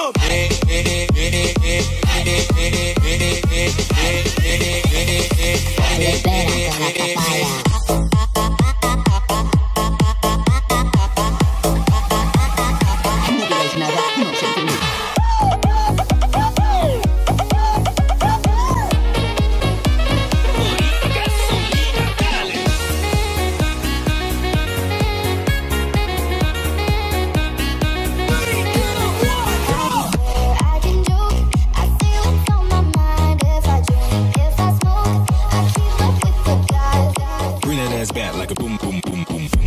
Come. Dale, ass back like a boom, boom, boom, boom.